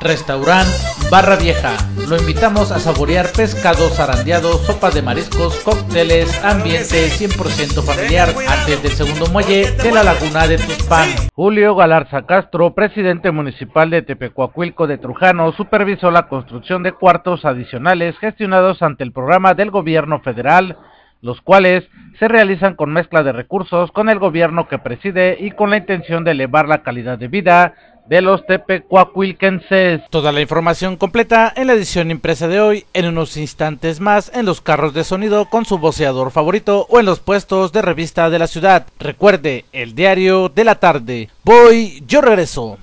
Restaurant Barra Vieja. Lo invitamos a saborear pescados zarandeados, sopa de mariscos, cócteles, ambiente 100% familiar antes del segundo muelle de la laguna de Tuxpan. Julio Galarza Castro, presidente municipal de Tepecuacuilco de Trujano, supervisó la construcción de cuartos adicionales gestionados ante el programa del gobierno federal los cuales se realizan con mezcla de recursos con el gobierno que preside y con la intención de elevar la calidad de vida de los tepecuacuilquenses. Toda la información completa en la edición impresa de hoy, en unos instantes más en los carros de sonido con su voceador favorito o en los puestos de revista de la ciudad. Recuerde, el diario de la tarde. Voy, yo regreso.